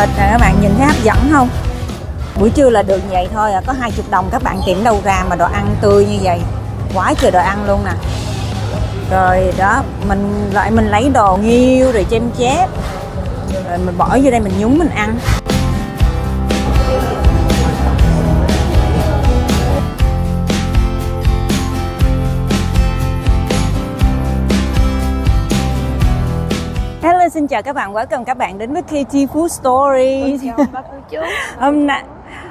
thịt nè, các bạn nhìn thấy hấp dẫn không? Buổi trưa là được vậy thôi à có hai chục đồng các bạn tìm đâu ra mà đồ ăn tươi như vậy. Quá trời đồ ăn luôn nè. Rồi đó, mình lại mình lấy đồ nghiêu rồi chém chép. Rồi mình bỏ vô đây mình nhúng mình ăn. Xin chào các bạn, welcome các bạn đến với KT Food Story. chào chú. hôm nay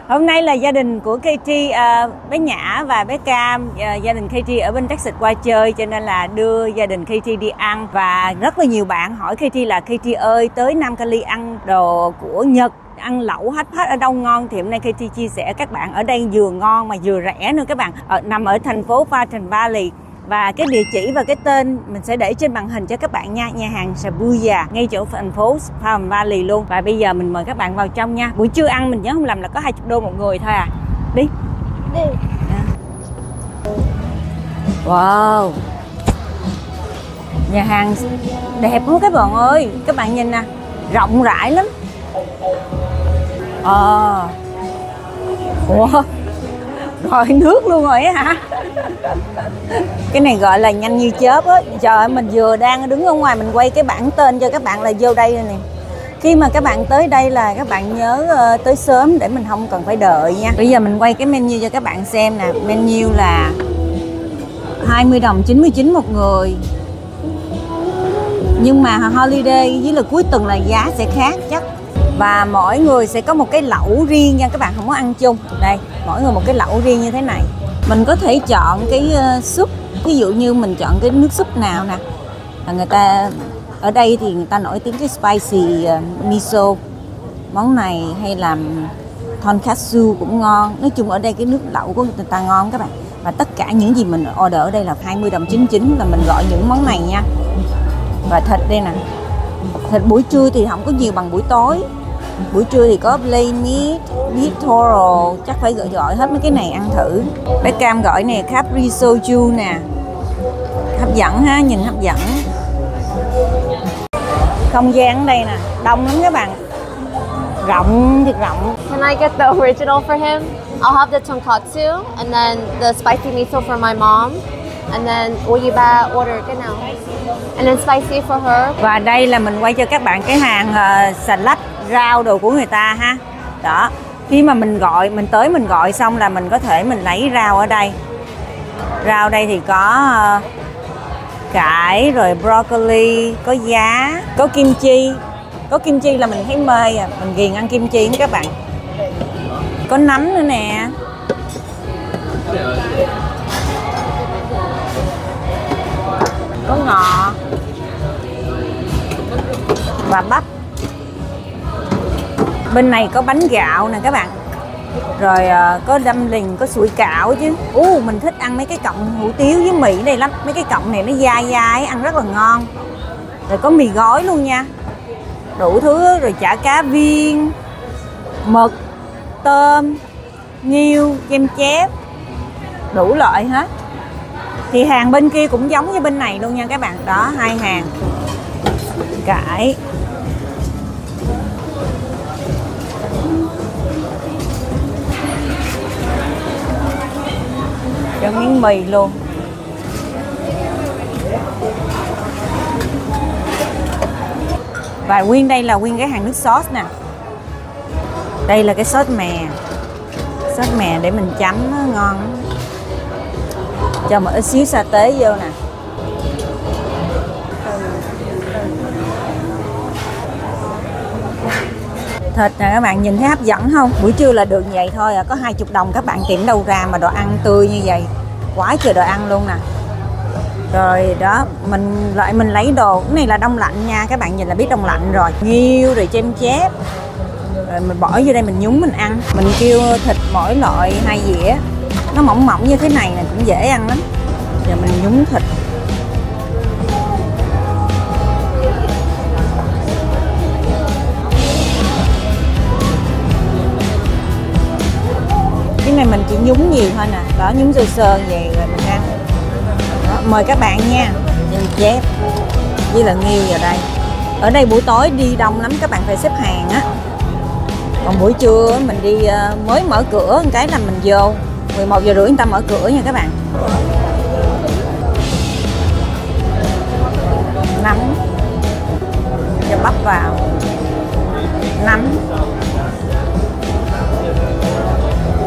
hôm nay là gia đình của KT uh, bé Nhã và bé Cam. Uh, gia đình KT ở bên Texas qua chơi cho nên là đưa gia đình KT đi ăn. Và rất là nhiều bạn hỏi KT là KT ơi tới Nam Cali ăn đồ của Nhật ăn lẩu hách hách ở đâu ngon? Thì hôm nay KT chia sẻ các bạn ở đây vừa ngon mà vừa rẻ nữa các bạn. Ở, nằm ở thành phố Fountain Valley và cái địa chỉ và cái tên mình sẽ để trên màn hình cho các bạn nha. Nhà hàng Shibuya ngay chỗ thành phố Palm Valley luôn. Và bây giờ mình mời các bạn vào trong nha. Buổi trưa ăn mình nhớ không lầm là có 20 đô một người thôi à. Đi. Đi. wow. Nhà hàng đẹp quá các bạn ơi. Các bạn nhìn nè rộng rãi lắm. Ờ ủa rồi nước luôn rồi á hả? Cái này gọi là nhanh như chớp á. Trời ơi mình vừa đang đứng ở ngoài mình quay cái bảng tên cho các bạn là vô đây rồi nè. Khi mà các bạn tới đây là các bạn nhớ uh, tới sớm để mình không cần phải đợi nha. Bây giờ mình quay cái menu cho các bạn xem nè. Menu là 20 đồng 99 một người. Nhưng mà holiday với là cuối tuần là giá sẽ khác chắc và mỗi người sẽ có một cái lẩu riêng nha. Các bạn không có ăn chung. Đây, mỗi người một cái lẩu riêng như thế này. Mình có thể chọn cái ờ, súp. Ví dụ như mình chọn cái nước súp nào nè. Là người ta, ở đây thì người ta nổi tiếng cái spicy ờ, miso. Món này hay là tonkatsu cũng ngon. Nói chung ở đây cái nước lẩu của người ta ngon các bạn. Và tất cả những gì mình order ở đây là 20 đồng 99 là mình gọi những món này nha. Và thịt đây nè. Thịt buổi trưa thì không có nhiều bằng buổi tối buổi trưa thì có plain meat toro chắc phải gọi gọi hết mấy cái này ăn thử bé cam gọi nè capri soju nè hấp dẫn ha nhìn hấp dẫn không gian ở đây nè đông lắm các bạn rộng thì rộng Can I get the original for him? I'll have the tonkatsu and then the spicy miso for my mom. And then Oyiba order cái nào? And then spicy for her. và đây là mình quay cho các bạn cái hàng uh, salad rau đồ của người ta ha. Đó khi mà mình gọi mình tới mình gọi xong là mình có thể mình lấy rau ở đây. Rau đây thì có uh, cải rồi broccoli có giá có kim chi. Có kim chi là mình thấy mê à mình ghiền ăn kim chi các bạn. Có nấm nữa nè. Có ngò. Và bắp bên này có bánh gạo nè các bạn. Rồi ờ, có đâm lình có sủi cảo chứ. U mình thích ăn mấy cái cọng hủ tiếu với mì đây lắm. Mấy cái cọng này nó dai dai, ăn rất là ngon. Rồi có mì gói luôn nha. Đủ thứ, rồi chả cá viên, mực, tôm, nghiêu, kem chép. Đủ loại hết. Thì hàng bên kia cũng giống như bên này luôn nha các bạn. Đó, hai hàng. Cải. Cho miếng mì luôn. Và nguyên đây là nguyên cái hàng nước sốt nè. Đây là cái sốt mè. Sốt mè để mình chấm nó ngon. Cho một ít xíu sa tế vô nè. Thịt nè, các bạn nhìn thấy hấp dẫn không? Buổi trưa là được vậy thôi à có hai chục đồng các bạn tìm đâu ra mà đồ ăn tươi như vậy. Quá trời đồ ăn luôn nè. Rồi đó, mình lại mình lấy đồ, cái này là đông lạnh nha, các bạn nhìn là biết đông lạnh rồi. Nghiêu rồi chêm chép. Rồi mình bỏ vô đây mình nhúng mình ăn. Mình kêu thịt mỗi loại hai dĩa. Nó mỏng mỏng như thế này là cũng dễ ăn lắm. Giờ mình nhúng thịt. Này mình chỉ nhúng nhiều thôi nè. Đó nhúng sơ sơ vậy rồi mình ăn. Đó, mời các bạn nha. Nhìn chép. Với là nghiêu vào đây. Ở đây buổi tối đi đông lắm các bạn phải xếp hàng á. Còn buổi trưa mình đi ờ, mới mở cửa một cái là mình vô. 11 giờ rưỡi người ta mở cửa nha các bạn. Nấm. Cho bắp vào. Nấm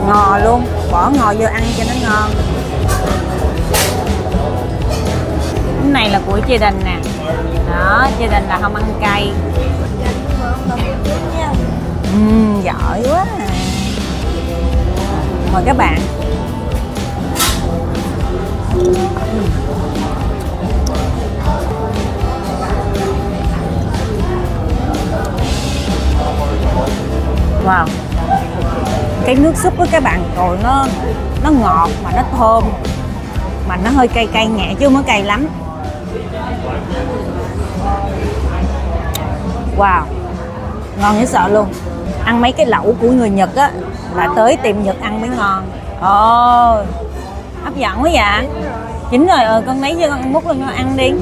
ngò luôn. Bỏ ngò vô ăn cho nó ngon. Cái này là của gia đình nè. Đó gia đình là không ăn cay. Ừm, giỏi quá à. mời các bạn. Wow cái nước súp với các bạn rồi nó nó ngọt mà nó thơm. Mà nó hơi cay cay nhẹ chứ không có cay lắm. Wow ngon dễ sợ luôn. Ăn mấy cái lẩu của người Nhật á là tới tiệm Nhật ăn mới ngon. Ồ oh, hấp dẫn quá dạ chín rồi ờ con lấy cho con múc lên con ăn đi.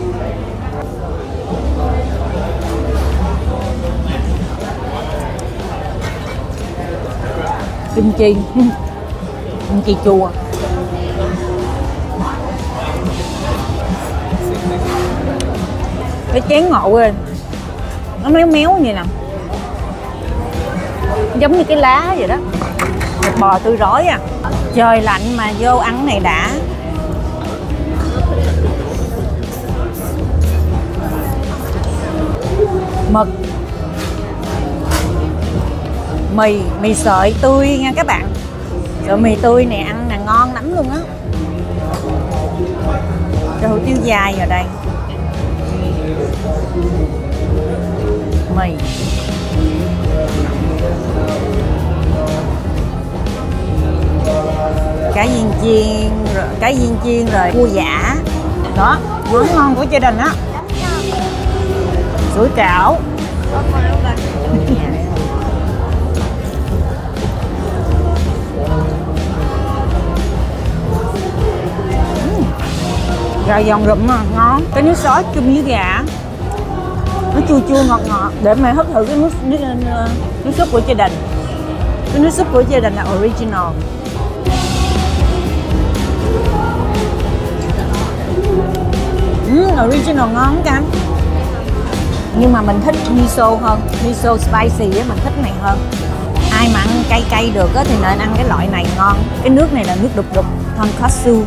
Kim chi. Kim chi chua. Cái chén ngộ lên, nó méo méo như nè. Giống như cái lá vậy đó. Thịt bò tươi rói à. Trời lạnh mà vô ăn này đã. Mực mì mì sợi tươi nha các bạn. Sợi mì tươi này ăn là ngon lắm luôn á. Cho hủ tiếu dài vào đây. Mì. Cá viên chiên rồi cá viên chiên rồi, cua giả đó món ngon của gia đình á. Sủi cảo. Gà giòn rụm mà ngon. Cái nước sốt chung với gà. Nó chua chua ngọt ngọt. Để mày hấp thử cái nước nước, nước súp của gia đình. Cái nước súp của gia đình là original. Mm, original ngon cam. Nhưng mà mình thích miso hơn miso spicy á mình thích này hơn. Ai mà ăn cay cay được á thì nên ăn cái loại này ngon. Cái nước này là nước đục đục tonkatsu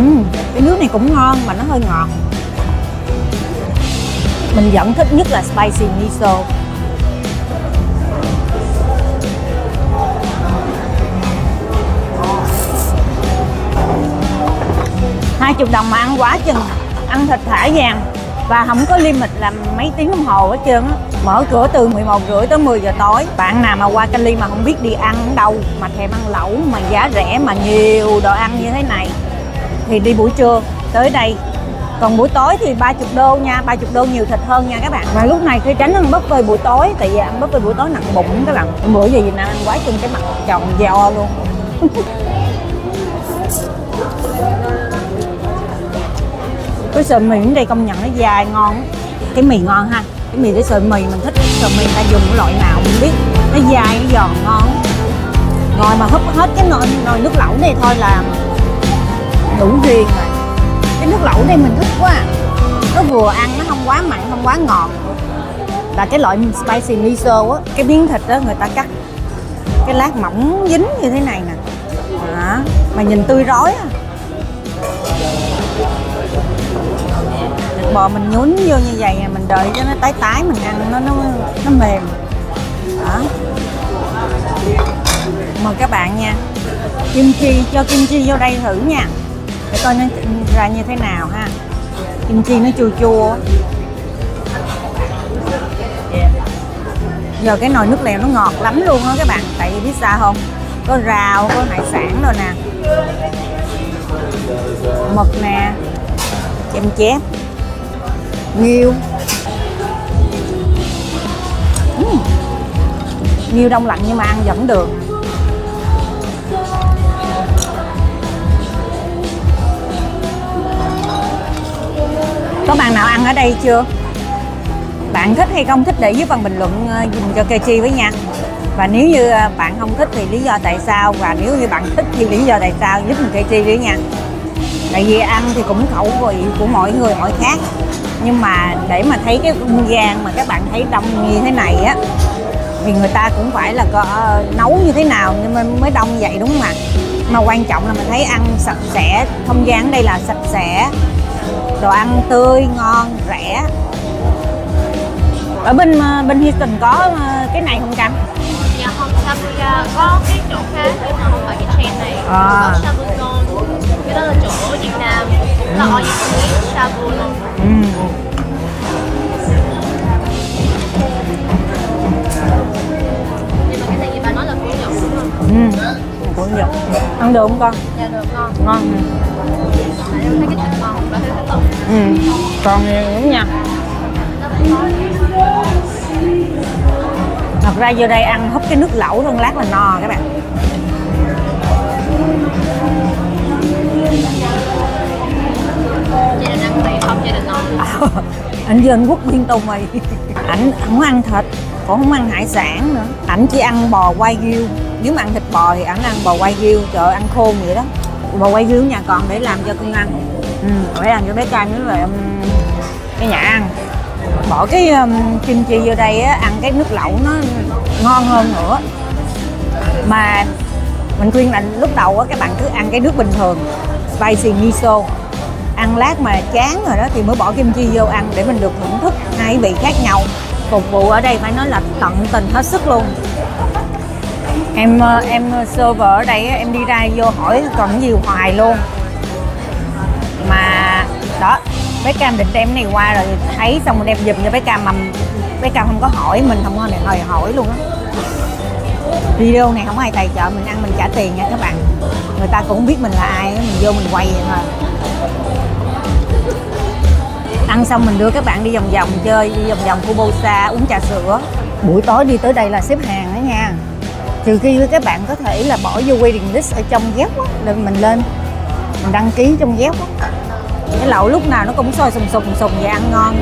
uhm, cái nước này cũng ngon mà nó hơi ngọt. Mình vẫn thích nhất là spicy miso. Hai chục đồng mà ăn quá chừng ăn thịt thả vàng. Và không có limit là mấy tiếng đồng hồ hết trơn á. Mở cửa từ 11 rưỡi tới 10 giờ tối. Bạn nào mà qua Cali mà không biết đi ăn đâu mà thèm ăn lẩu mà giá rẻ mà nhiều đồ ăn như thế này thì đi buổi trưa tới đây. Còn buổi tối thì 30 đô nha 30 đô nhiều thịt hơn nha các bạn. Và lúc này khi tránh ăn buffet buổi tối tại vì ăn buffet buổi tối nặng bụng các bạn. Bữa giờ Việt Nam ăn quá chừng cái mặt tròn giò luôn. Cái sợi mì ở đây công nhận nó dài ngon. Cái mì ngon ha. Cái mì cái sợi mì mình thích sợi mì ta dùng loại nào mình biết. Nó dài nó giòn ngon. Ngồi mà húp hết cái nồi, nồi nước lẩu này thôi là đủ riêng rồi cái nước lẩu đây mình thích quá. À. nó vừa ăn nó không quá mặn, không quá ngọt. Là cái loại spicy miso á, cái miếng thịt đó người ta cắt cái lát mỏng dính như thế này nè. Đó. mà nhìn tươi rói à thịt bò mình nhún vô như vậy à, mình đợi cho nó tái tái mình ăn, nó nó nó mềm. Đó. Mời các bạn nha. Kim chi, cho kim chi vô đây thử nha để coi nó ra như thế nào ha. Kim chi nó chua chua. Yeah. giờ cái nồi nước lèo nó ngọt lắm luôn á các bạn. Tại vì biết sao không? Có rau, có hải sản rồi nè. Mực nè. Chém chép. Nghiêu. Uhm. nghiêu đông lạnh nhưng mà ăn vẫn được. Có bạn nào ăn ở đây chưa? Bạn thích hay không thích để dưới phần bình luận ờ, dùm cho Kechi với nha. Và nếu như ờ, bạn không thích thì lý do tại sao, và nếu như bạn thích thì lý do tại sao giúp mình Kechi với nha. Tại vì ăn thì cũng khẩu vị của mỗi người mỗi khác. Nhưng mà để mà thấy cái không gian mà các bạn thấy đông như thế này á vì người ta cũng phải là có ờ, nấu như thế nào nhưng mà mới đông vậy, đúng không ạ? Mà quan trọng là mình thấy ăn sạch sẽ, không gian ở đây là sạch sẽ đồ ăn tươi ngon rẻ ở bên ờ, bên Houston có ờ, cái này không cam Dạ không, Sabuya có cái chỗ khác nhưng mà không phải cái chain này. À. Có Shabu Zone, cái đó là chỗ Việt Nam. Là all you can eat Shabu luôn. ừ. Nhưng mà cái này như bà nói là củ nhậu đúng không? Ừ. cũng được ăn được không con Dạ được ngon. ngon Bà em thấy cái thịt ngon, bà thấy cái tộc. ừ. còn đúng nha thật ra vô đây ăn húp cái nước lẩu luôn lát là no các bạn Gia đình ăn mì không, gia đình non. anh anh quốc liên tùng mày ảnh không ăn thịt cũng không ăn hải sản nữa. Ảnh chỉ ăn bò quay grill nếu mà ăn thịt bò thì ảnh ăn bò quay grill trời ăn khôn vậy đó. Bò quay grill nhà còn để làm cho con ăn. Ừ, để làm cho bé trai nữa rồi um, cái nhà ăn. Bỏ cái um, kim chi vô đây á ăn cái nước lẩu nó ngon hơn nữa. Mà mình khuyên là lúc đầu á các bạn cứ ăn cái nước bình thường spicy miso. Ăn lát mà chán rồi đó thì mới bỏ kim chi vô ăn để mình được thưởng thức hai vị khác nhau phục vụ ở đây phải nói là tận tình hết sức luôn. Em ờ, em ờ, server ở đây em đi ra vô hỏi còn nhiều gì hoài luôn. Mà, đó, bé cam định đem này qua rồi thấy xong rồi đem giùm cho bé cam mà bé cam không có hỏi, mình không có này hỏi hỏi luôn á. Video này không ai tài trợ, mình ăn mình trả tiền nha các bạn. Người ta cũng biết mình là ai mình vô mình quay vậy thôi ăn xong mình đưa các bạn đi vòng vòng chơi, đi vòng vòng Fubosa uống trà sữa. Buổi tối đi tới đây là xếp hàng đó nha. Trừ khi các bạn có thể là bỏ vô waiting list ở trong ghép á để mình lên, mình đăng ký trong ghép á. Cái lẩu lúc nào nó cũng sôi sùng sùng sùng và ăn ngon.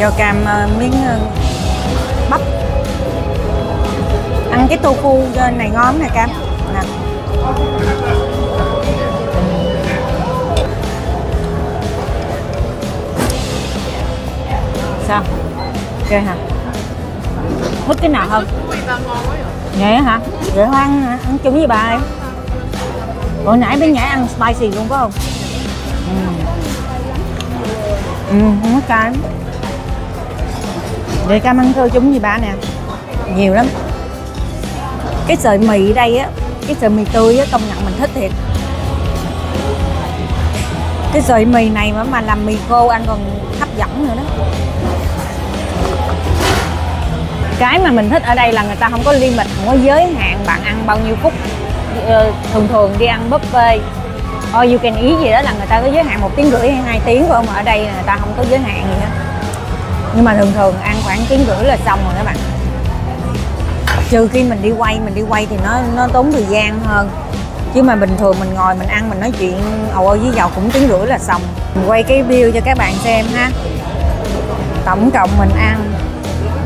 Cho cam ờ, miếng ờ, bắp. Ăn cái tofu này ngon nè cam. Nè. Sao? Ok hả? Thích cái nào hơn vậy hả? Vậy thôi ăn ăn chung với bà ấy hồi nãy bé nhảy ăn spicy luôn phải không? Ừ. Ừ không có cay để cam ăn thơ chúng như ba nè. Nhiều lắm. Cái sợi mì ở đây á, cái sợi mì tươi á, công nhận mình thích thiệt. Cái sợi mì này mà mà làm mì khô ăn còn hấp dẫn nữa đó. Cái mà mình thích ở đây là người ta không có limit, không có giới hạn bạn ăn bao nhiêu phút. Ờ, thường thường đi ăn buffet, all you can eat gì đó là người ta có giới hạn một tiếng rưỡi hay hai tiếng phải không ở đây người ta không có giới hạn gì hết nhưng mà thường thường ăn khoảng tiếng rưỡi là xong rồi các bạn. Trừ khi mình đi quay, mình đi quay thì nó nó tốn thời gian hơn. Chứ mà bình thường mình ngồi mình ăn, mình nói chuyện ầu ơi với dầu cũng tiếng rưỡi là xong. Mình quay cái bill cho các bạn xem ha. Tổng cộng mình ăn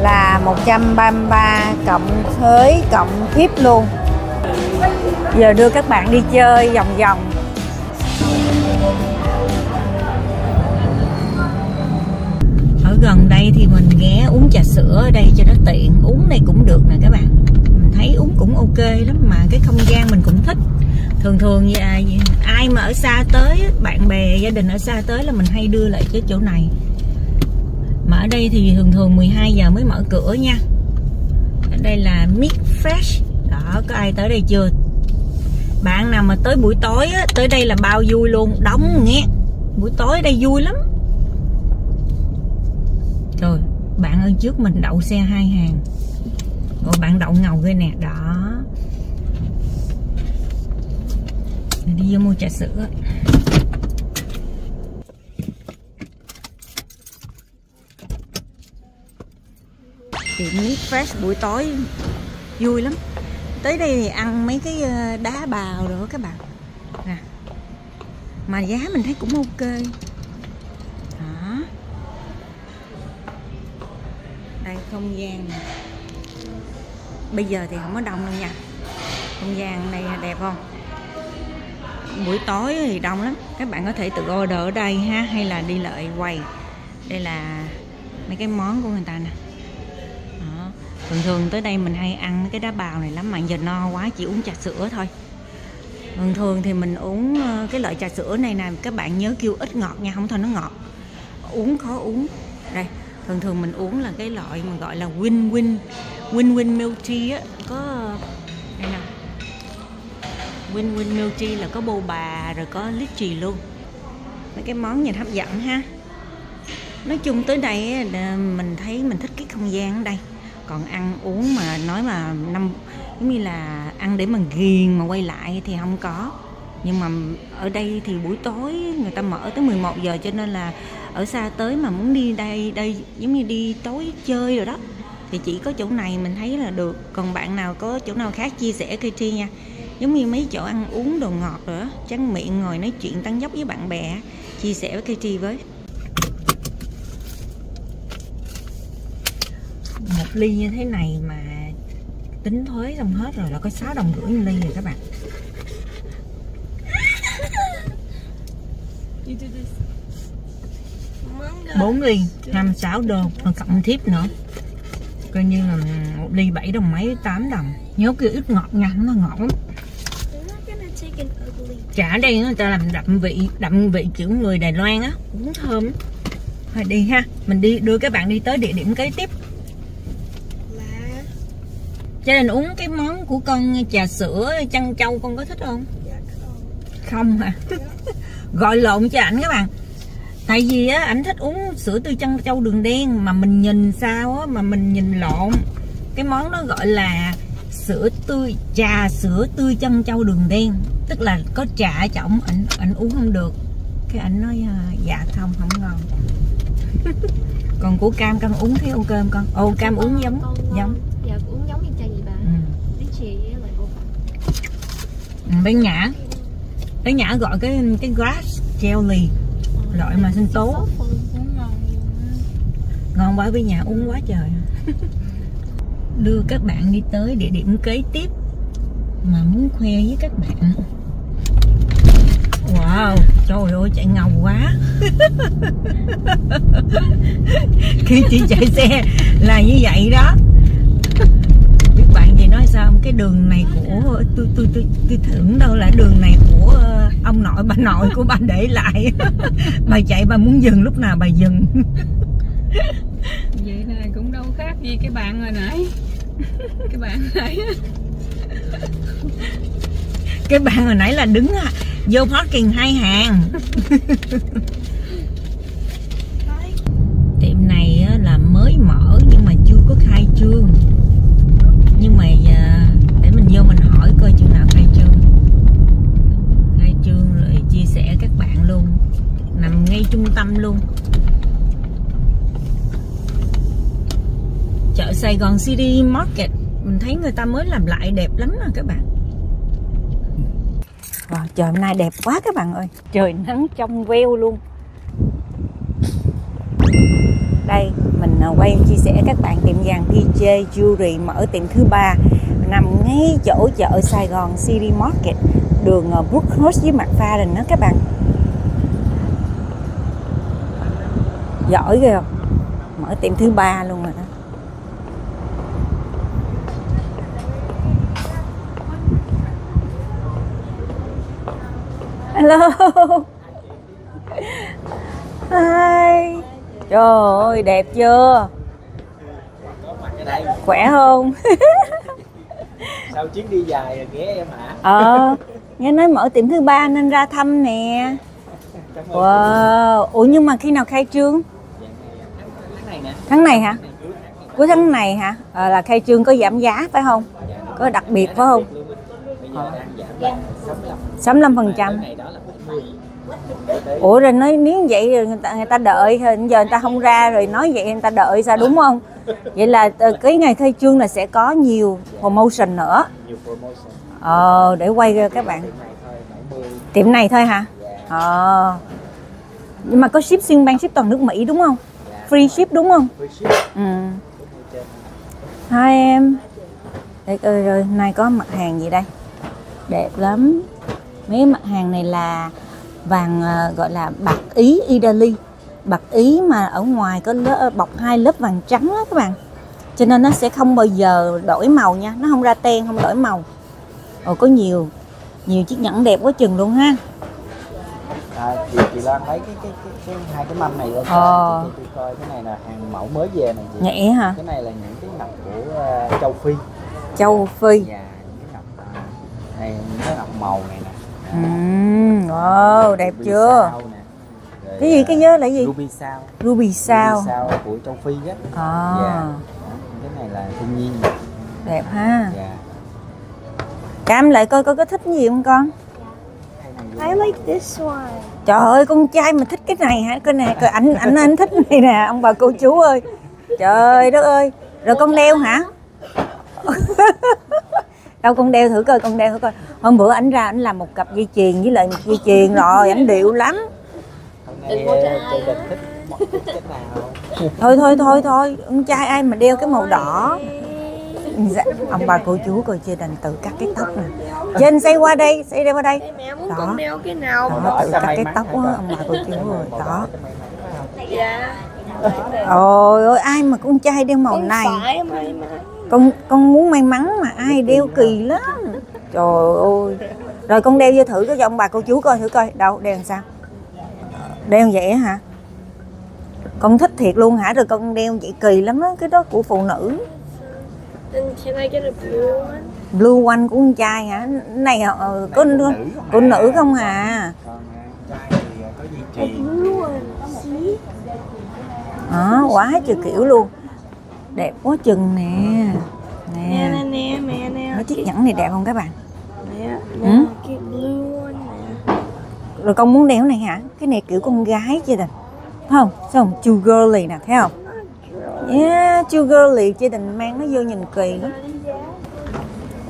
là 133 cộng thuế cộng kiếp luôn. Giờ đưa các bạn đi chơi vòng vòng. Gần đây thì mình ghé uống trà sữa ở đây cho nó tiện. Uống này cũng được nè các bạn. Mình thấy uống cũng ok lắm mà cái không gian mình cũng thích. Thường thường à, ai mà ở xa tới bạn bè gia đình ở xa tới là mình hay đưa lại cái chỗ này. Mà ở đây thì thường thường 12 giờ mới mở cửa nha. Ở đây là Mix Fresh. Đó có ai tới đây chưa? Bạn nào mà tới buổi tối á, tới đây là bao vui luôn. Đóng nghe buổi tối ở đây vui lắm rồi bạn ơi, trước mình đậu xe hai hàng. Rồi bạn đậu ngầu ghê nè, đó. Mình đi vô mua trà sữa. Tiệm nước fresh buổi tối. Vui lắm. Tới đây thì ăn mấy cái ờ, đá bào nữa các bạn. Nè. Mà giá mình thấy cũng ok. Không gian. Bây giờ thì không có đông đâu nha. Không gian này đẹp không? Buổi tối thì đông lắm. Các bạn có thể tự order ở đây ha, hay là đi lại quầy. Đây là mấy cái món của người ta nè. Đó. thường thường tới đây mình hay ăn mấy cái đá bào này lắm, mà giờ no quá, chỉ uống trà sữa thôi. Thường thường thì mình uống ờ, cái loại trà sữa này nè, các bạn nhớ kêu ít ngọt nha, không thôi nó ngọt. Uống khó uống. Đây thường thường mình uống là cái loại mà gọi là win win win win milk tea á, có đây nè. Win win milk tea là có bô bà rồi có lychee luôn. Mấy cái món nhìn hấp dẫn ha. Nói chung tới đây mình thấy mình thích cái không gian ở đây. Còn ăn uống mà nói mà năm, giống như là ăn để mà ghiền mà quay lại thì không có nhưng mà ở đây thì buổi tối người ta mở tới 11 giờ cho nên là ở xa tới mà muốn đi đây đây giống như đi tối chơi rồi đó. Thì chỉ có chỗ này mình thấy là được. Còn bạn nào có chỗ nào khác chia sẻ KT nha. Giống như mấy chỗ ăn uống đồ ngọt rồi đó trắng miệng ngồi nói chuyện tăng dốc với bạn bè, chia sẻ với KT với. Một ly như thế này mà tính thuế xong hết rồi, là có 6 đồng rưỡi một ly rồi các bạn. 4 ly 26 đô. Còn cộng tiếp nữa. Coi như là một ly 7 đồng mấy 8 đồng. Nhớ kêu ít ngọt nha nó ngọt lắm. Chả đây người ta làm đậm vị đậm vị kiểu người Đài Loan á. Cũng thơm. Thôi đi ha. Mình đi đưa các bạn đi tới địa điểm kế tiếp. Cho nên uống cái món của con trà sữa chăn trâu con có thích không? Dạ không. không hả gọi lộn cho ảnh các bạn tại vì á ảnh thích uống sữa tươi chân trâu đường đen mà mình nhìn sao á mà mình nhìn lộn cái món đó gọi là sữa tươi trà sữa tươi chân trâu đường đen tức là có trà trọng ảnh ảnh uống không được cái ảnh nói à, dạ không không ngon còn của cam cam uống thấy ok không con ồ cam uống giống Con ngon. giống Dạ uống giống như trà gì bà? ừ. Lý chì với lại bột. Bên nhã bên nhã gọi cái cái grass jelly loại mà sinh tố. Ngon quá với nhà uống quá trời. Đưa các bạn đi tới địa điểm kế tiếp mà muốn khoe với các bạn. Wow trời ơi chạy ngầu quá. Khi chị chạy xe là như vậy đó. Biết bạn chị nói sao cái đường này của tôi tôi tôi tôi tưởng đâu là đường này của ờ, ông nội bà nội của bà để lại. Bà chạy bà muốn dừng lúc nào bà dừng. Vậy này cũng đâu khác gì cái bạn hồi nãy. Cái bạn nãy cái bạn hồi nãy là đứng à, vô parking hai hàng. Tiệm này là mới mở nhưng mà chưa có khai trương nhưng mà à, để mình vô mình hỏi coi chừng nào khai trương khai trương rồi chia sẻ các bạn luôn nằm ngay trung tâm luôn. Chợ Sài Gòn City Market mình thấy người ta mới làm lại đẹp lắm mà các bạn. Wow, trời hôm nay đẹp quá các bạn ơi. Trời nắng trong veo luôn. Đây mình à, quay chia sẻ các bạn tiệm vàng PJ Jewelry mở tiệm thứ ba Nằm ngay chỗ chợ Sài Gòn City Market Đường à, Brookhurst với đình đó các bạn. Giỏi ghê không? Mở tiệm thứ ba luôn rồi đó. Hello. Hi. Trời ơi đẹp chưa? Khỏe không? Sau chuyến đi dài rồi ghé em hả? Ờ Nghe nói mở tiệm thứ ba nên ra thăm nè. Wow. Ủa nhưng mà khi nào khai trương tháng này hả? Cuối tháng này hả? À, Là khai trương có giảm giá phải không? Có đặc biệt phải không? Sáu mươi lăm phần là 65 65% Tới ngày đó là 70 ủa rồi nói nếu vậy rồi người ta người ta đợi giờ người ta không ra rồi nói vậy người ta đợi sao đúng không? Vậy là ờ, cái ngày khai trương là sẽ có nhiều promotion nữa. Ờ để quay ra các bạn. Tiệm này thôi hả? Ờ. Nhưng mà có ship xuyên bang ship toàn nước Mỹ đúng không? Free ship đúng không? Free ship. Ừ. Hai em. Đây coi rồi nay có mặt hàng gì đây? Đẹp lắm. Mấy mặt hàng này là vàng ờ, gọi là bạc ý Italy. Bạc ý mà ở ngoài có lớp, bọc hai lớp vàng trắng đó các bạn. Cho nên nó sẽ không bao giờ đổi màu nha. Nó không ra ten không đổi màu. Ồ có nhiều. Nhiều chiếc nhẫn đẹp quá chừng luôn ha à, chị chị Loan lấy cái cái cái, cái hai cái mâm này lên Ờ. chị, chị coi cái này là hàng mẫu mới về này chị. Nhẹ hả? Cái này là những cái ngọc của ờ, châu Phi. Châu Phi. Và những cái ngọc à, này những cái ngọc màu này nè. Ừ, wow, đẹp Ruby chưa. Rồi, cái gì à, cái nhớ là gì? ruby sao ruby sao ruby sao của châu Phi á. À, Dạ. cái này là thiên nhiên. Đẹp ha. Dạ. Cam lại coi coi có thích gì không con I like this one. Trời ơi con trai mà thích cái này hả? Coi nè coi ảnh ảnh anh thích này nè Ông bà cô chú ơi. Trời đất ơi. Rồi con đeo hả? Đâu con đeo thử coi con đeo thử coi. Hôm bữa ảnh ra ảnh làm một cặp dây chuyền với lại một dây chuyền rồi ảnh điệu lắm. Cái Thôi thôi thôi thôi. Con trai ai mà đeo cái màu đỏ dạ, Ông bà cô chú coi chưa đành tự cắt cái tóc nè. Trên xây qua đây Xây qua đây. Mẹ muốn Đó. con đeo cái nào? Đó, tự cắt cái tóc con? Ông bà cô chú ơi. Màu Đó. Không? Dạ. Ôi ơi ai mà con trai đeo màu này. con con muốn may mắn mà ai đeo kỳ lắm. Trời ơi. Rồi con đeo vô thử cái cho ông bà cô chú coi thử coi. Đâu đeo làm sao? Đeo vậy á hả? Con thích thiệt luôn hả? Rồi con đeo vậy kỳ lắm á cái đó của phụ nữ Then can I get a blue one? blue one của con trai hả? Cái này ờ, có Này của à. nữ không à còn à, có quá trời kiểu luôn. Đẹp quá chừng nè. Nè. Nè nè nè mẹ nè. Nói chiếc nhẫn này đẹp không các bạn? Mẹ Ừ? nè cái blue one nè. rồi con muốn đeo này hả? Cái này kiểu con gái chưa đình thấy không? Thấy không? Too girly nè thấy không yeah too girly chưa đình mang nó vô nhìn kỳ lắm.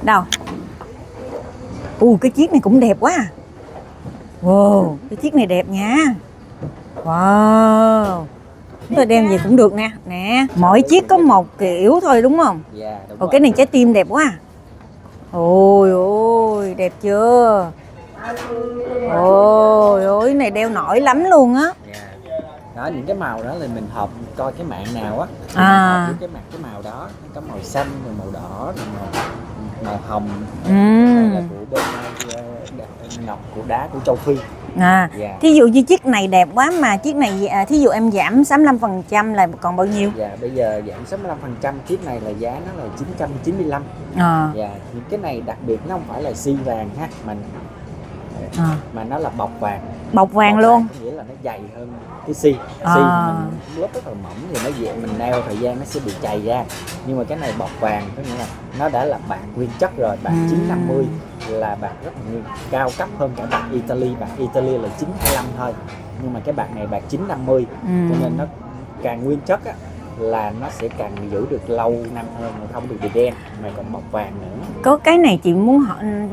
Đâu? U cái chiếc này cũng đẹp quá à. wow cái chiếc này đẹp nha. Wow. Chúng ta đem gì cũng được nè. Nè mỗi chiếc có một kiểu thôi đúng không? Dạ đúng Ồ cái này trái tim đẹp quá à. Ôi ôi đẹp chưa? Ôi ôi này đeo nổi lắm luôn á. Dạ. Đó những cái màu đó là mình hợp coi cái mạng nào á. À. Cái mặt cái màu đó có màu xanh rồi màu đỏ rồi màu màu hồng. Ừ. này là của bên ờ, ngọc của đá của châu phi. À dạ. thí dụ như chiếc này đẹp quá mà chiếc này à, thí dụ em giảm 65% là còn bao nhiêu? Dạ bây giờ giảm 65 phần trăm chiếc này là giá nó là 995 à, dạ những cái này đặc biệt nó không phải là xi vàng ha mình à. mà nó là bọc vàng bọc vàng Bọc luôn nghĩa là nó dày hơn cái xi À. xi mình lớp rất là mỏng thì nó dễ mình neo thời gian nó sẽ bị chày ra nhưng mà cái này bọc vàng có nghĩa là nó đã là bạc nguyên chất rồi bạc Ừm. 950 là bạc rất là nguyên cao cấp hơn cả bạc Italy bạc Italy là 925 thôi nhưng mà cái bạc này bạc 950 ừ. cho nên nó càng nguyên chất á là nó sẽ càng giữ được lâu năm hơn mà không bị bị đen mà còn bọc vàng nữa. Có cái này chị muốn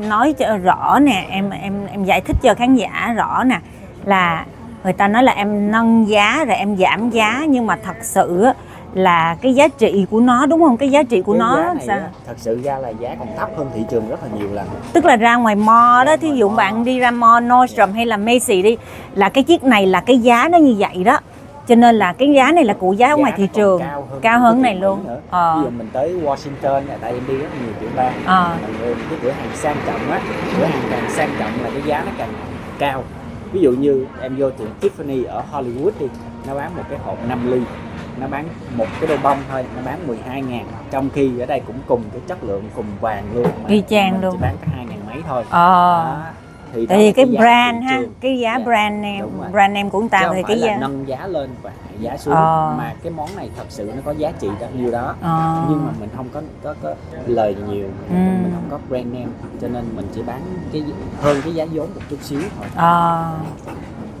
nói cho rõ nè em em em giải thích cho khán giả rõ nè là người ta nói là em nâng giá rồi em giảm giá nhưng mà thật sự là cái giá trị của nó đúng không? Cái giá trị của cái nó giá này sao? á, thật sự ra là giá còn thấp hơn thị trường rất là nhiều lần. Tức là ra ngoài mall đó thí dụ bạn đi ra mall Nordstrom hay là Macy đi là cái chiếc này là cái giá nó như vậy đó cho nên là cái giá này là của giá ở ngoài thị trường cao hơn, cao hơn này luôn. nữa. ờ. Ví dụ mình tới Washington ở đây em đi rất nhiều tiểu bang. Ờ. Người cái cửa hàng sang trọng á cửa hàng càng sang trọng là cái giá nó càng cao. Ví dụ như em vô tiệm Tiffany ở Hollywood đi nó bán một cái hộp 5 ly. Nó bán một cái đôi bông thôi nó bán 12 ngàn. Trong khi ở đây cũng cùng cái chất lượng cùng vàng luôn. Mà Y chang mình luôn. chỉ bán có 2 ngàn mấy thôi. Ờ. Đó. Thì đó là cái giá brand ha cái giá Dạ, brand rồi. brand chứ ta không thì cái giá nâng giá lên và hạ giá xuống Ờ. mà cái món này thật sự nó có giá trị bao nhiêu đó. Ờ. nhưng mà mình không có có, có lời nhiều Ừ. mình không có brand name cho nên mình chỉ bán cái hơn cái giá vốn một chút xíu thôi. Ờ,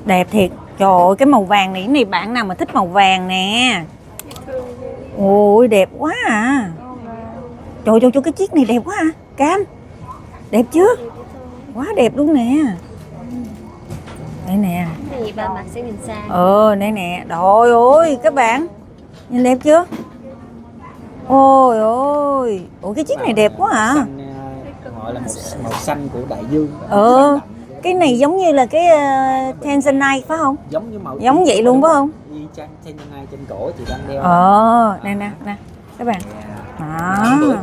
đẹp thiệt. Trời ơi cái màu vàng này cái này bạn nào mà thích màu vàng nè? Ôi đẹp quá à. Trời trời cái chiếc này đẹp quá à. Cam đẹp chưa quá đẹp luôn nè. Đây nè. Thì ba mặc sẽ nhìn sang. ờ đây nè. Trời ơi các bạn. Nhìn đẹp chưa? Ôi ôi. Ủa cái chiếc này đẹp quá à. Ờ, gọi là màu, màu xanh của đại dương. Ờ, cái này giống như là cái uh, Tanzanite phải không? Giống như màu giống vậy luôn phải không? y chang trên này trên cổ chị đang đeo. Ờ nè nè nè. Các bạn. Dạ. đó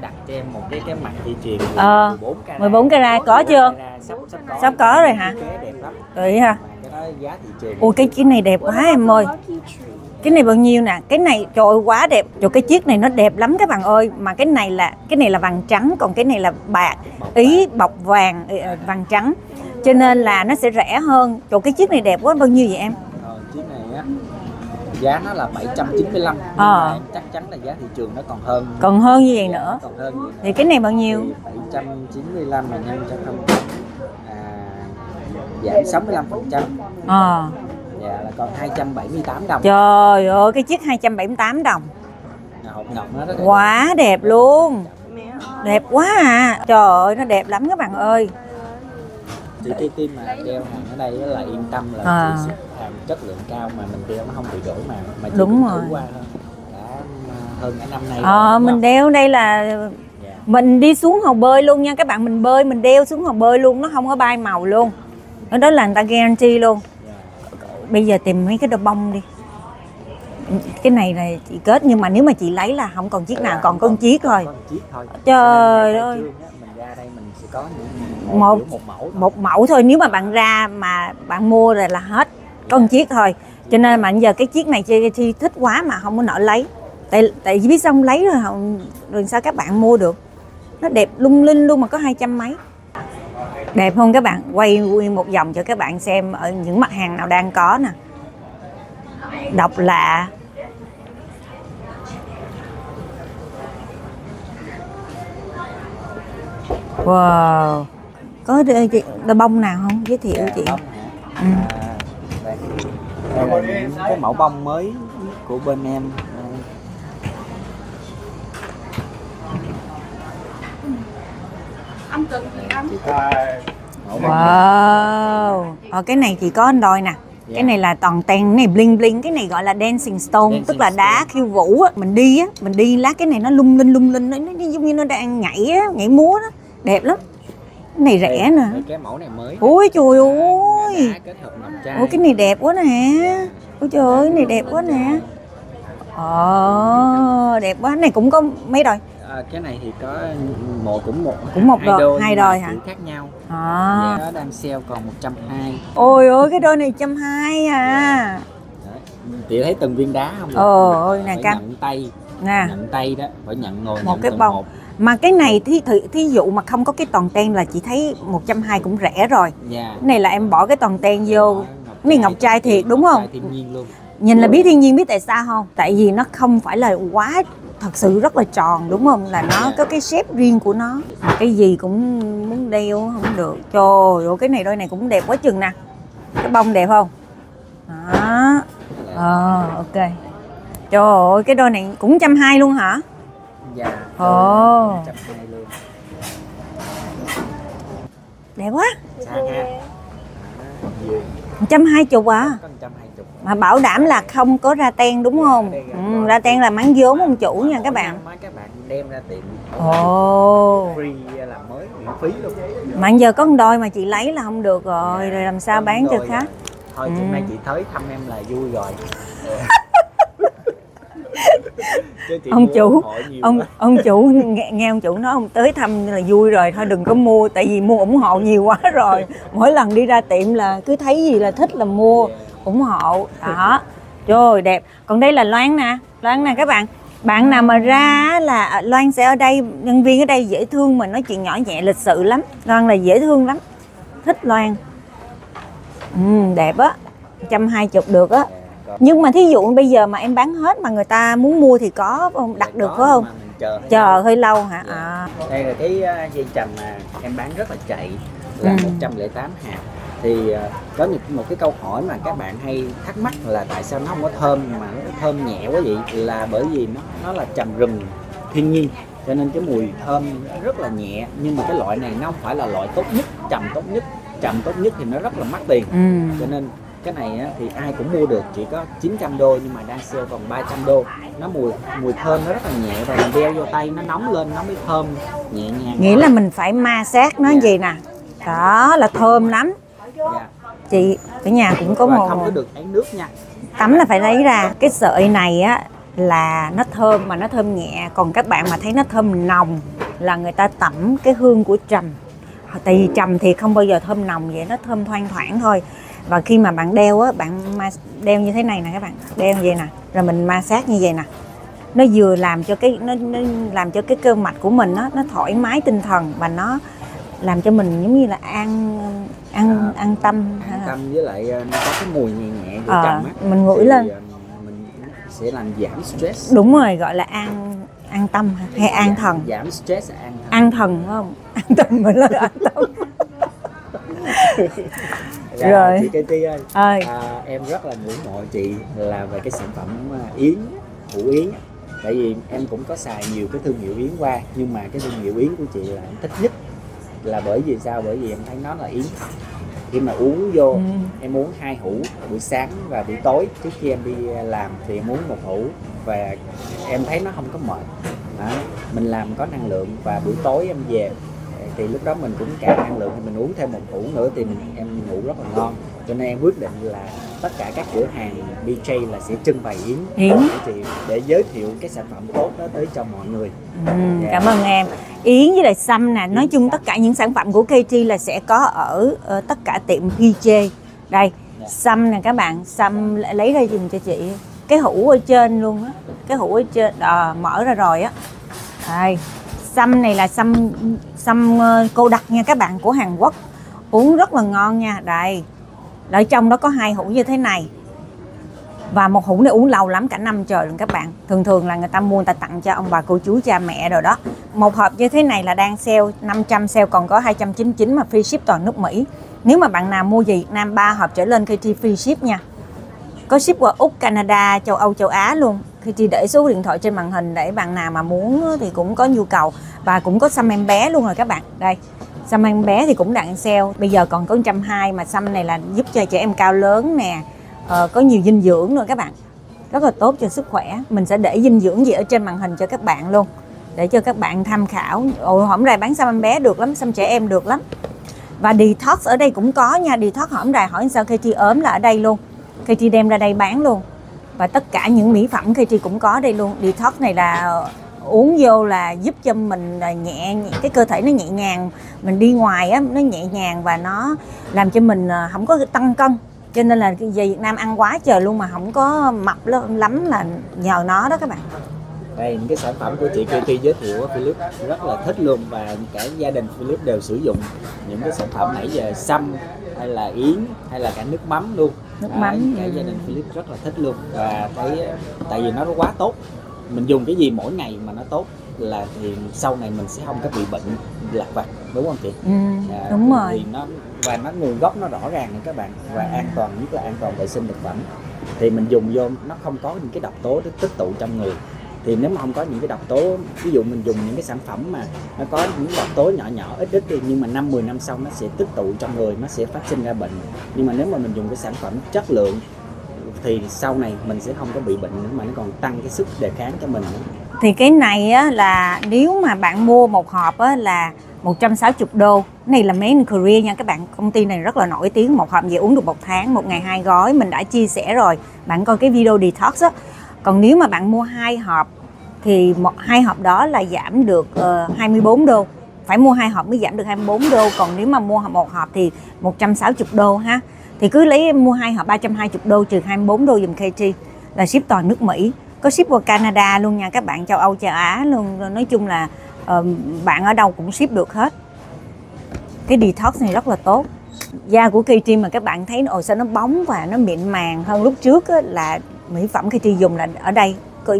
Đặt cho em một cái cái mặt dây chuyền Ờ, 14 carat. 14 carat có chưa? Carat sắp sắp có. Sắp có rồi hả? Cái đó giá thị trường. Ôi cái chiếc này đẹp quá em ơi. Cái này bao nhiêu nè? Cái này trời ơi quá đẹp. Trời cái chiếc này nó đẹp lắm các bạn ơi. Mà cái này là cái này là vàng trắng còn cái này là bạc. Bọc ý bọc vàng ờ, vàng trắng. Cho nên là nó sẽ rẻ hơn. Trời cái chiếc này đẹp quá. Bao nhiêu vậy em Ờ, chiếc này á giá nó là 795 nhưng Ờ. em chắc chắn là giá thị trường nó còn hơn. Còn hơn như vậy nữa còn hơn vậy thì cái này bao nhiêu? Thì 795 mà nhân cho không. À, giảm 65 phần trăm. Ờ. Dạ là còn 278 đồng. Trời ơi cái chiếc 278 đồng. Hộp ngọc nó rất quá đẹp luôn. Ơi. đẹp quá à. Trời ơi nó đẹp lắm các bạn ơi chị cái tim mà đeo hàng ở đây là yên tâm là À. hàng chất lượng cao mà mình đeo nó không bị đổi màu mà chị Đúng rồi. qua hơn đã à, hơn cả năm nay ờ đúng mình không? đeo đây là Dạ. mình đi xuống hồ bơi luôn nha các bạn mình bơi mình đeo xuống hồ bơi luôn nó không có bay màu luôn đó đó là người ta guarantee luôn Dạ. bây giờ tìm mấy cái đôi bông đi cái này là chị kết nhưng mà nếu mà chị lấy là không còn chiếc nào Là còn một chiếc chiếc thôi Trời ơi. mình ra đây mình sẽ có những Một- một mẫu thôi. một mẫu thôi. Nếu mà bạn ra mà bạn mua rồi là hết có một chiếc thôi. Cho nên mà giờ cái chiếc này chị thi thích quá mà không có nỡ lấy. Tại tại vì biết xong lấy rồi không rồi sao các bạn mua được? Nó đẹp lung linh luôn mà có hai trăm mấy. Đẹp không các bạn. Quay nguyên một vòng cho các bạn xem ở những mặt hàng nào đang có nè. Độc lạ. Wow có đôi, đôi bông nào không giới thiệu chị? Ừ. À, đây. là những cái mẫu bông mới của bên em? Chị Wow, ờ, cái này chỉ có anh đôi nè. Cái Dạ. này là toàn ten cái này bling bling, cái này gọi là dancing stone, Dancing tức là đá stone. khiêu vũ á. Mình đi á, mình đi lát cái này nó lung linh lung linh, nó, nó, nó giống như nó đang nhảy á, nhảy múa đó. Đẹp lắm. Cái này rẻ nè. cái mẫu này mới Ôi trời ơi. Ôi cái này đẹp quá nè. Ôi trời ơi, cái này đẹp quá nè. Ờ, đẹp quá. Cái này cũng có mấy đôi. à, cái này thì có một cũng một Cũng một hai đôi- đôi hai đôi hả? khác nhau À. Dạ, nó đang sale còn 120 Ôi ôi cái đôi này trăm hai à. Đấy. chị thấy từng viên đá không Ồ, ôi nè phải cam. nhận tay Nè. nhận tay đó phải nhận ngồi Một nhận cái bông. một. Mà cái này thí, thí, thí dụ mà không có cái toàn ten là chị thấy 120 cũng rẻ rồi. dạ Cái này là em bỏ cái toàn ten vô. Đó, Cái này ngọc trai thiệt, đúng không? Ngọc Nhìn là biết thiên nhiên biết tại sao không? Tại vì nó không phải là quá thật sự rất là tròn đúng không? Là nó có cái shape riêng của nó. Cái gì cũng muốn đeo không được. Trời ơi cái này đôi này cũng đẹp quá chừng nè. Cái bông đẹp không? Đó. Ờ ok. Trời ơi cái đôi này cũng trăm hai luôn hả? Dạ Ồ. 120 luôn. Đẹp quá. xa ha Đó, vừa trăm hai chục à? Có 120 mà bảo đảm là không có ra ten đúng không? ừ, ra ten là mắng vốn ông chủ nha các bạn. Mấy các bạn đem ra tiệm. Ồ. Free làm mới miễn phí luôn. Mà giờ có con đôi mà chị lấy là không được rồi rồi làm sao bán cho khác thôi Ừ. hôm nay chị tới thăm em là vui rồi ông chủ ông quá. ông chủ nghe, nghe ông chủ nói ông tới thăm là vui rồi thôi đừng có mua tại vì mua ủng hộ nhiều quá rồi. Mỗi lần đi ra tiệm là cứ thấy gì là thích là mua ủng hộ. Đó. Rồi đẹp. Còn đây là loan nè. Loan nè các bạn. Bạn nào mà ra là à, loan sẽ ở đây nhân viên ở đây dễ thương mà nói chuyện nhỏ nhẹ lịch sự lắm. Loan là dễ thương lắm. Thích Loan. Ừ, đẹp á. 120 được á nhưng mà thí dụ bây giờ mà em bán hết mà người ta muốn mua thì có không? đặt được phải không chờ hơi chờ lâu. hơi lâu hả Dạ. à đây là cái ờ, dây chầm mà em bán rất là chạy là Ừ. 108 hạt thì ờ, có một, một cái câu hỏi mà các bạn hay thắc mắc là tại sao nó không có thơm mà nó thơm nhẹ quá vậy là bởi vì nó nó là trầm rừng thiên nhiên cho nên cái mùi thơm rất là nhẹ nhưng mà cái loại này nó không phải là loại tốt nhất trầm tốt nhất trầm tốt nhất thì nó rất là mắc tiền ừ. cho nên cái này á, thì ai cũng mua được chỉ có 900 đô nhưng mà đang sale còn 300 đô. Nó mùi mùi thơm nó rất là nhẹ và mình đeo vô tay nó nóng lên nó mới thơm nhẹ nhàng. Nghĩa là mình phải ma sát nó Dạ. gì nè. Đó là thơm lắm. Dạ. chị ở nhà cũng có và một không có được ấy nước nha. Tắm là phải lấy ra. Cái sợi này á là nó thơm mà nó thơm nhẹ. Còn các bạn mà thấy nó thơm nồng là người ta tẩm cái hương của trầm. Tại vì trầm thì không bao giờ thơm nồng vậy nó thơm thoang thoảng thôi và khi mà bạn đeo á bạn ma- đeo như thế này nè các bạn đeo như vậy nè rồi mình ma sát như vậy nè. Nó vừa làm cho cái nó, nó làm cho cái cơ mạch của mình nó nó thoải mái tinh thần và nó làm cho mình giống như là an an an tâm an tâm với lại ờ, nó có cái mùi nhẹ nhẹ của trầm á. mình ngửi lên. ờ, mình sẽ làm giảm stress. Đúng rồi gọi là an an tâm hay an Giảm- thần. giảm stress an thần. An thần phải không? An tâm mình là an tâm Dạ, Rồi. chị Katie ơi. À, em rất là ngưỡng mộ chị là về cái sản phẩm à, yến hủ yến tại vì em cũng có xài nhiều cái thương hiệu yến qua nhưng mà cái thương hiệu yến của chị là em thích nhất. Là bởi vì sao? Bởi vì em thấy nó là yến. Khi mà uống vô Ừ. em uống hai hũ buổi sáng và buổi tối. Trước khi em đi làm thì em uống một hũ và em thấy nó không có mệt. Đó. mình làm có năng lượng và buổi tối em về thì lúc đó mình cũng cạn năng lượng thì mình uống thêm một hũ nữa thì mình, em ngủ rất là ngon. Cho nên em quyết định là tất cả các cửa hàng BJ là sẽ trưng bày yến. Yến. chị để giới thiệu cái sản phẩm tốt đó tới cho mọi người. Ừ, Dạ. cảm ơn em. Yến với lại sâm nè nói chung tất cả những sản phẩm của KT là sẽ có ở ờ, tất cả tiệm PJ đây Dạ. sâm nè các bạn sâm lấy ra dùm cho chị. Cái hũ ở trên luôn á cái hũ ở trên ờ, mở ra rồi á. Đây sâm này là sâm sâm ờ, cô đặc nha các bạn của Hàn Quốc uống rất là ngon nha. Đây, ở trong đó có hai hũ như thế này. Và một hũ này uống lâu lắm, cả năm trời luôn các bạn. Thường thường là người ta mua, người ta tặng cho ông bà cô chú, cha mẹ rồi đó. Một hộp như thế này là đang sale 500 sale, còn có 299 mà free ship toàn nước Mỹ. Nếu mà bạn nào mua về Việt Nam 3 hộp trở lên khi free ship nha có ship qua Úc, Canada, châu Âu, châu Á luôn. KT để số điện thoại trên màn hình để bạn nào mà muốn thì cũng có nhu cầu. Và cũng có xăm em bé luôn rồi các bạn. Đây xăm em bé thì cũng đang sale bây giờ còn có 120 mà xăm này là giúp cho trẻ em cao lớn nè. Ờ, có nhiều dinh dưỡng nữa các bạn. Rất là tốt cho sức khỏe. Mình sẽ để dinh dưỡng gì ở trên màn hình cho các bạn luôn. Để cho các bạn tham khảo. Ồ hổm rày bán xăm em bé được lắm xăm trẻ em được lắm. Và detox ở đây cũng có nha. Detox hổm rày hỏi sao khi chi ốm là ở đây luôn. KT đem ra đây bán luôn. Và tất cả những mỹ phẩm KT cũng có đây luôn. Detox này là uống vô là giúp cho mình là nhẹ cái cơ thể nó nhẹ nhàng. Mình đi ngoài á, nó nhẹ nhàng và nó làm cho mình à, không có tăng cân. Cho nên là về Việt Nam ăn quá trời luôn mà không có mập lắm là nhờ nó đó các bạn. Đây, những cái sản phẩm của chị Katie giới thiệu của Philip, rất là thích luôn. Và cả gia đình Philip đều sử dụng những cái sản phẩm nãy giờ xăm hay là yến hay là cả nước mắm luôn. Nước Đấy, mắm, cả ừ. gia đình Philip rất là thích luôn. Và thấy tại vì nó quá tốt. Mình dùng cái gì mỗi ngày mà nó tốt là thì sau này mình sẽ không có bị bệnh lạc vặt đúng không chị? Ừ, Dạ, đúng rồi. thì nó và nó nguồn gốc nó rõ ràng nha các bạn. Và an toàn nhất là an toàn vệ sinh thực phẩm. Thì mình dùng vô nó không có những cái độc tố tích tụ trong người thì nếu mà không có những cái độc tố, ví dụ mình dùng những cái sản phẩm mà nó có những độc tố nhỏ nhỏ, ít ít đi, nhưng mà năm 10 năm sau nó sẽ tích tụ trong người, nó sẽ phát sinh ra bệnh. Nhưng mà nếu mà mình dùng cái sản phẩm chất lượng, thì sau này mình sẽ không có bị bệnh nữa, mà nó còn tăng cái sức đề kháng cho mình nữa. thì cái này á, là nếu mà bạn mua một hộp á, là 160 đô. Cái này là made in Korea nha, các bạn. Công ty này rất là nổi tiếng, một hộp về uống được một tháng, một ngày hai gói. Mình đã chia sẻ rồi. Bạn coi cái video detox á còn nếu mà bạn mua hai hộp thì một hai hộp đó là giảm được ờ, uh, 24 đô. Phải mua hai hộp mới giảm được 24 đô. Còn nếu mà mua một hộp thì 160 đô ha. Thì cứ lấy mua hai hộp 320 đô trừ 24 đô dùm KT là ship toàn nước Mỹ. Có ship qua Canada luôn nha các bạn châu Âu châu Á luôn. Nói chung là uh, bạn ở đâu cũng ship được hết. Cái detox này rất là tốt. Da của KT mà các bạn thấy ồ sao nó bóng và nó mịn màng hơn lúc trước á, là mỹ phẩm khi chị dùng là ở đây. Có,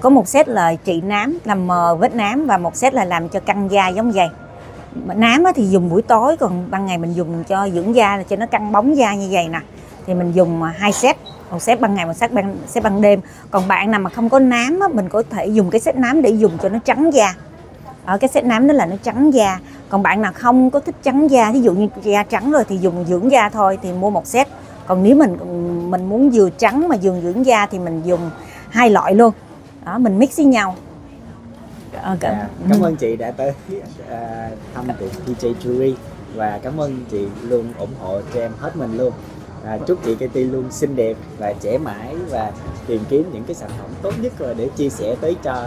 có một set là trị nám làm mờ vết nám và một set là làm cho căng da giống vậy. Nám thì dùng buổi tối còn ban ngày mình dùng cho dưỡng da là cho nó căng bóng da như vậy nè. Thì mình dùng à, hai set một set ban ngày một set ban set ban đêm. Còn bạn nào mà không có nám á, mình có thể dùng cái set nám để dùng cho nó trắng da. Ở cái set nám đó là nó trắng da. Còn bạn nào không có thích trắng da ví dụ như da trắng rồi thì dùng dưỡng da thôi thì mua một set còn nếu mình mình muốn vừa trắng mà vừa dưỡng da thì mình dùng hai loại luôn. Đó mình mix với nhau. Ờ, cả- Dạ, cảm ơn chị đã tới à, thăm tiệm PJ Jewelry và cảm ơn chị luôn ủng hộ cho em hết mình luôn. À, chúc chị KT luôn xinh đẹp và trẻ mãi và tìm kiếm những cái sản phẩm tốt nhất rồi để chia sẻ tới cho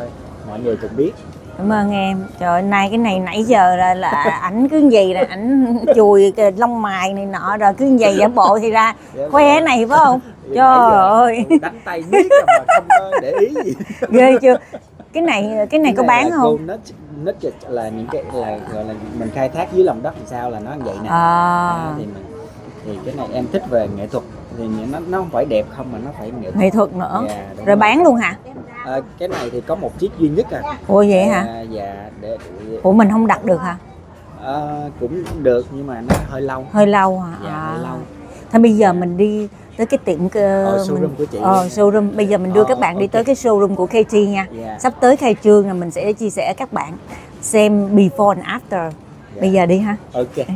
mọi người cùng biết cảm ơn em. Trời ơi, nay cái này nãy giờ là là ảnh cứ gì là ảnh chùi cái lông mày này nọ rồi cứ gì giả bộ thì ra khoe cái này phải không? Nãy trời ơi. đánh tay miết rồi mà không có để ý gì. Ghê chưa? Cái này cái này có bán không? nít nít là những cái là gọi là mình khai thác dưới lòng đất làm sao là nó như vậy nè. À, À, thì mình thì cái này em thích về nghệ thuật thì nó nó không phải đẹp không mà nó phải nghệ thuật. Nghệ thuật nữa. Dạ, đúng rồi bán luôn hả À, cái này thì có một chiếc duy nhất à. Ủa vậy hả? À, dạ để, ủa mình không đặt được hả? À, cũng được nhưng mà nó hơi lâu. Hơi lâu hả? Dạ à. hơi lâu. Thôi bây giờ mình đi tới cái tiệm cơ Ờ, showroom của chị. ờ showroom. Bây giờ mình đưa Ờ, các bạn đi ok. tới cái showroom của KT nha. Dạ. sắp tới khai trương là mình sẽ chia sẻ các bạn xem before and after. Bây giờ đi ha. Ok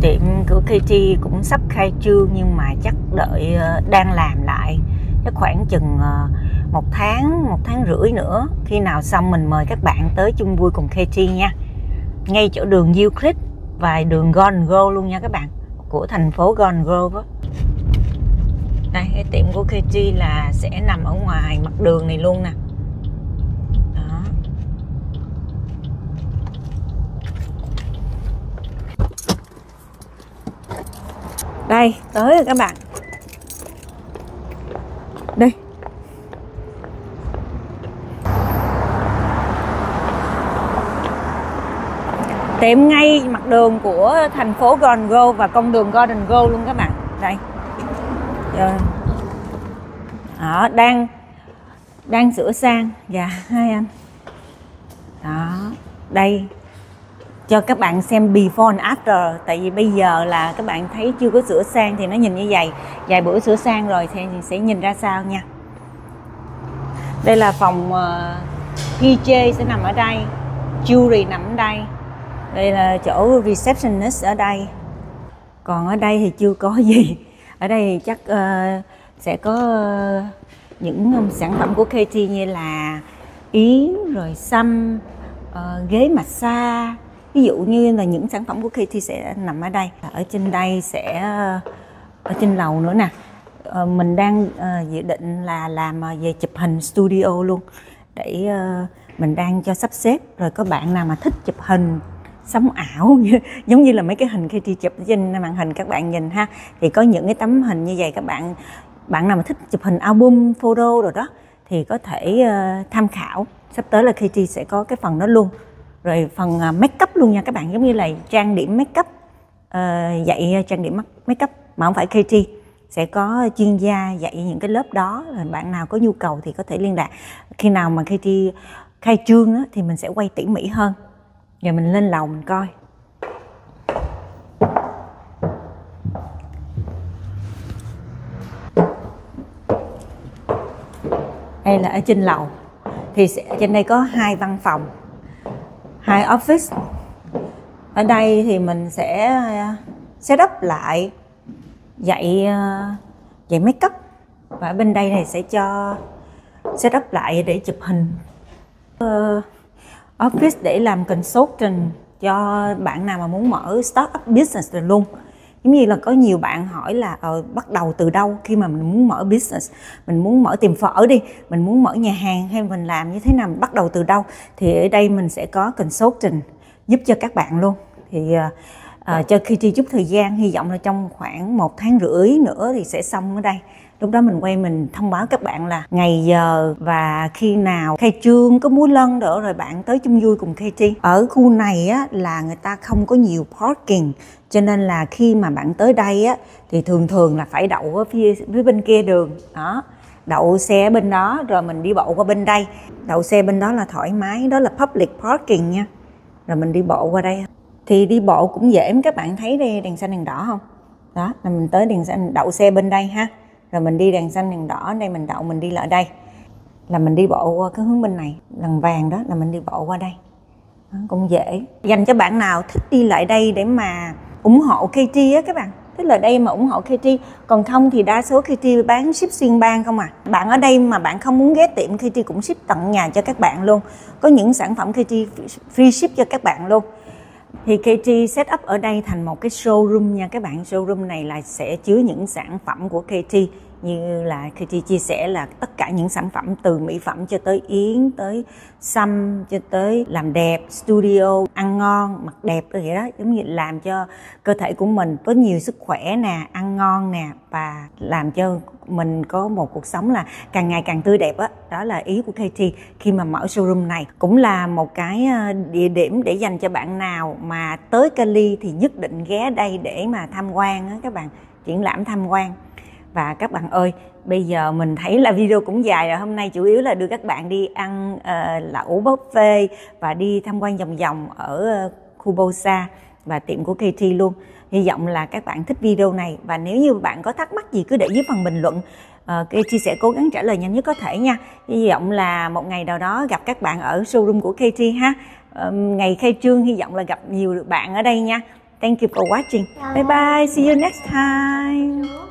tiệm của KT cũng sắp khai trương nhưng mà chắc đợi ờ, đang làm lại. Chắc khoảng chừng ờ, một tháng một tháng rưỡi nữa. Khi nào xong mình mời các bạn tới chung vui cùng KT nha. Ngay chỗ đường Euclid và đường Golden Grove luôn nha các bạn. Của thành phố Golden Grove á. Đây, cái tiệm của KT là sẽ nằm ở ngoài mặt đường này luôn nè đó đây, tới rồi các bạn. Đây. Tiệm ngay mặt đường của thành phố Golden Grove và con đường Golden Grove luôn các bạn. Đây. Rồi. đó, đang đang sửa sang. Dạ hai anh. Đó, đây cho các bạn xem before and after. Tại vì bây giờ là các bạn thấy chưa có sửa sang thì nó nhìn như vậy. Vài bữa sửa sang rồi thì sẽ nhìn ra sao nha. Đây là phòng ờ, uh, PJ sẽ nằm ở đây jewelry nằm ở đây. Đây là chỗ receptionist ở đây. Còn ở đây thì chưa có gì. Ở đây thì chắc ờ, sẽ có ờ, những sản phẩm của KT như là yến rồi xăm uh, ghế massage ví dụ như là những sản phẩm của KT sẽ nằm ở đây ở trên đây sẽ ở trên lầu nữa nè. Ờ, mình đang ờ, dự định là làm ờ, về chụp hình studio luôn để mình đang cho sắp xếp. Rồi có bạn nào mà thích chụp hình sống ảo như- giống như là mấy cái hình khi đi chụp trên màn hình các bạn nhìn ha thì có những cái tấm hình như vậy các bạn bạn nào mà thích chụp hình album photo rồi đó thì có thể uh, tham khảo. Sắp tới là KT sẽ có cái phần đó luôn rồi phần à, make up luôn nha các bạn giống như là trang điểm make up uh, ờ, dạy ờ, trang điểm make- up mà không phải KT sẽ có chuyên gia dạy những cái lớp đó là bạn nào có nhu cầu thì có thể liên lạc. Khi nào mà KT khai trương đó, thì mình sẽ quay tỉ mỉ hơn. Rồi mình lên lầu mình coi. Đây là ở trên lầu. Thì sẽ, trên đây có hai văn phòng hai office. Ở đây thì mình sẽ à, set up lại, dạy à, dạy make up và ở bên đây này sẽ cho set up lại để chụp hình. Ờ, office để làm consultant cho bạn nào mà muốn mở start up business rồi luôn giống như là có nhiều bạn hỏi là ờ, bắt đầu từ đâu khi mà mình muốn mở business? Mình muốn mở tiệm phở đi mình muốn mở nhà hàng hay mình làm như thế nào mình bắt đầu từ đâu? Thì ở đây mình sẽ có consulting giúp cho các bạn luôn. Thì uh, cho khi chi chút thời gian hy vọng là trong khoảng một tháng rưỡi nữa thì sẽ xong ở đây lúc đó mình quay mình thông báo các bạn là ngày giờ và khi nào khai trương có múa lân nữa rồi bạn tới chung vui cùng KT ở khu này á là người ta không có nhiều parking cho nên là khi mà bạn tới đây á thì thường thường là phải đậu ở phía, phía bên kia đường. Đó đậu xe bên đó rồi mình đi bộ qua bên đây. Đậu xe bên đó là thoải mái đó là public parking nha. Rồi mình đi bộ qua đây. Thì đi bộ cũng dễ các bạn thấy đây đèn xanh đèn đỏ không? Đó là mình tới đèn xanh đậu xe bên đây ha rồi mình đi đèn xanh đèn đỏ đây mình đậu mình đi lại đây. Là mình đi bộ qua cái hướng bên này lần vàng đó là mình đi bộ qua đây. Đó, cũng dễ. Dành cho bạn nào thích đi lại đây để mà ủng hộ KT á các bạn. Tức là đây mà ủng hộ KT còn không thì đa số KT bán ship xuyên bang không à. Bạn ở đây mà bạn không muốn ghé tiệm KT cũng ship tận nhà cho các bạn luôn. Có những sản phẩm KT free ship cho các bạn luôn thì KT set up ở đây thành một cái showroom nha. Các bạn showroom này là sẽ chứa những sản phẩm của KT như là KT chia sẻ là tất cả những sản phẩm từ mỹ phẩm cho tới yến, tới xăm, cho tới làm đẹp, studio, ăn ngon, mặc đẹp vậy đó, giống như làm cho cơ thể của mình có nhiều sức khỏe nè, ăn ngon nè, và làm cho mình có một cuộc sống là càng ngày càng tươi đẹp á. Đó. đó là ý của KT khi mà mở showroom này, cũng là một cái ờ, địa điểm để dành cho bạn nào mà tới Cali thì nhất định ghé đây để mà tham quan á, các bạn. Triển lãm tham quan và các bạn ơi bây giờ mình thấy là video cũng dài rồi. Hôm nay chủ yếu là đưa các bạn đi ăn uh, lẩu buffet và đi tham quan vòng vòng ở uh, khu Bosa và tiệm của KT luôn. Hy vọng là các bạn thích video này. Và nếu như bạn có thắc mắc gì cứ để dưới phần bình luận uh, KT sẽ cố gắng trả lời nhanh nhất có thể nha. Hy vọng là một ngày nào đó gặp các bạn ở showroom của KT ha. Uh, ngày khai trương hy vọng là gặp nhiều bạn ở đây nha. Thank you for watching. Bye bye. See you next time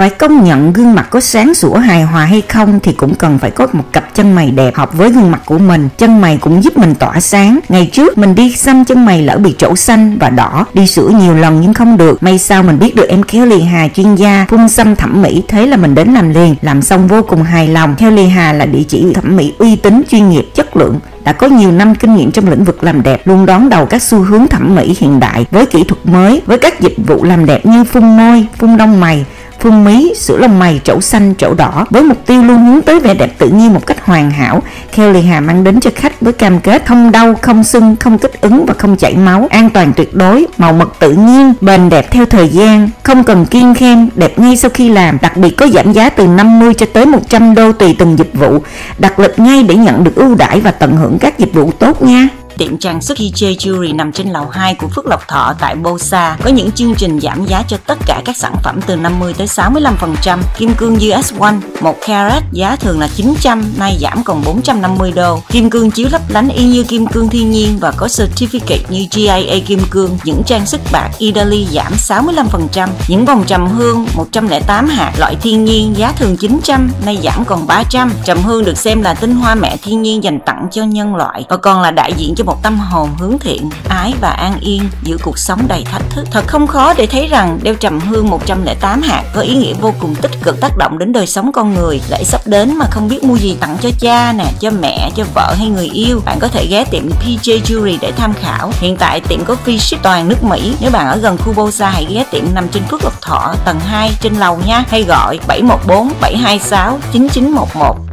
phải công nhận gương mặt có sáng sủa hài hòa hay không thì cũng cần phải có một cặp chân mày đẹp hợp với gương mặt của mình. Chân mày cũng giúp mình tỏa sáng. Ngày trước mình đi xăm chân mày lỡ bị chỗ xanh và đỏ, đi sửa nhiều lần nhưng không được. May sao mình biết được em Kelly Hà chuyên gia phun xăm thẩm mỹ, thế là mình đến làm liền, làm xong vô cùng hài lòng. Kelly Hà là địa chỉ thẩm mỹ uy tín, chuyên nghiệp, chất lượng đã có nhiều năm kinh nghiệm trong lĩnh vực làm đẹp, luôn đón đầu các xu hướng thẩm mỹ hiện đại với kỹ thuật mới, với các dịch vụ làm đẹp như phun môi, phun đông mày, phun mí, sữa lông mày, trổ xanh, trổ đỏ với mục tiêu luôn hướng tới vẻ đẹp tự nhiên một cách hoàn hảo. Kelly Hà mang đến cho khách với cam kết không đau, không sưng, không kích ứng và không chảy máu, an toàn tuyệt đối, màu mật tự nhiên, bền đẹp theo thời gian, không cần kiêng khem, đẹp ngay sau khi làm, đặc biệt có giảm giá từ 50 cho tới 100 đô tùy từng dịch vụ. Đặt lịch ngay để nhận được ưu đãi và tận hưởng các dịch vụ tốt nha tiệm trang sức HJ Jewelry nằm trên lầu 2 của Phước Lộc Thọ tại Bosa có những chương trình giảm giá cho tất cả các sản phẩm từ 50 tới 65%. Kim cương US One 1 carat giá thường là 900, nay giảm còn 450 đô. Kim cương chiếu lấp lánh y như kim cương thiên nhiên và có certificate như GIA kim cương. Những trang sức bạc Italy giảm 65%. Những vòng trầm hương 108 hạt loại thiên nhiên giá thường 900, nay giảm còn 300. Trầm hương được xem là tinh hoa mẹ thiên nhiên dành tặng cho nhân loại và còn là đại diện cho một tâm hồn hướng thiện, ái và an yên giữa cuộc sống đầy thách thức. Thật không khó để thấy rằng đeo trầm hương 108 hạt có ý nghĩa vô cùng tích cực tác động đến đời sống con người. Lễ sắp đến mà không biết mua gì tặng cho cha nè, cho mẹ, cho vợ hay người yêu, bạn có thể ghé tiệm PJ Jewelry để tham khảo. Hiện tại tiệm có free ship toàn nước Mỹ. Nếu bạn ở gần khu Bosa hãy ghé tiệm nằm trên Phước Lộc Thọ tầng 2 trên lầu nha. Hay gọi 714 726 9911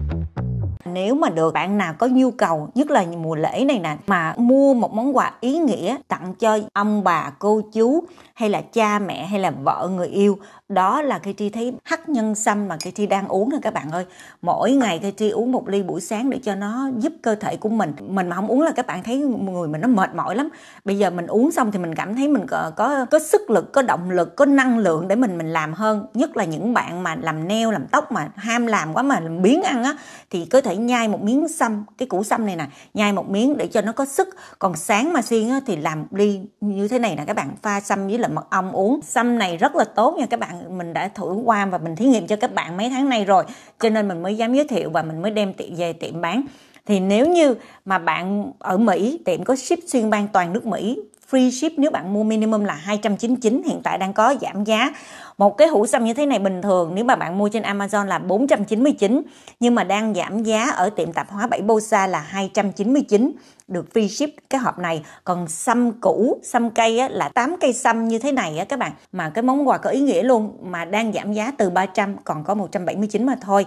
nếu mà được bạn nào có nhu cầu, nhất là mùa lễ này nè, mà mua một món quà ý nghĩa tặng cho ông bà, cô chú, hay là cha mẹ, hay là vợ người yêu đó là khi Tri thấy hắc nhân sâm mà khi Tri đang uống nè các bạn ơi. Mỗi ngày khi Tri uống một ly buổi sáng để cho nó giúp cơ thể của mình. Mình mà không uống là các bạn thấy người mình nó mệt mỏi lắm. Bây giờ mình uống xong thì mình cảm thấy mình có có, có sức lực có động lực có năng lượng để mình mình làm hơn. Nhất là những bạn mà làm neo làm tóc mà ham làm quá mà biến ăn á thì có thể nhai một miếng sâm cái củ sâm này nè nhai một miếng để cho nó có sức. Còn sáng mà xuyên á, thì làm ly như thế này nè các bạn pha sâm với lại mật ong uống. Sâm này rất là tốt nha các bạn mình đã thử qua và mình thí nghiệm cho các bạn mấy tháng nay rồi. Cho nên mình mới dám giới thiệu và mình mới đem tiệm, về tiệm bán. Thì nếu như mà bạn ở Mỹ, tiệm có ship xuyên bang toàn nước Mỹ free ship nếu bạn mua minimum là 299 hiện tại đang có giảm giá. Một cái hũ xăm như thế này bình thường nếu mà bạn mua trên Amazon là 499 nhưng mà đang giảm giá ở tiệm tạp hóa 7 Bosa là 299 được free ship cái hộp này. Còn xăm cũ xăm cây á, là 8 cây xăm như thế này á các bạn. Mà cái món quà có ý nghĩa luôn mà đang giảm giá từ 300 còn có 179 mà thôi.